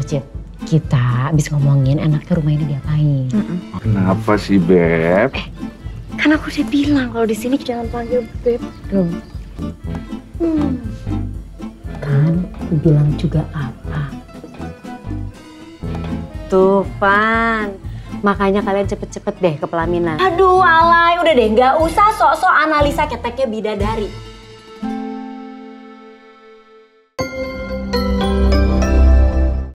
loh kita habis ngomongin enaknya rumah ini diapain. Mm -mm. Kenapa sih Beb? Eh, kan aku udah bilang kalau di sini jangan panggil Beb dong. Hmm. Kan bilang juga apa? Tuh, Makanya kalian cepet-cepet deh ke pelaminan. Aduh, alay. Udah deh, nggak usah sok-sok analisa keteknya bidadari.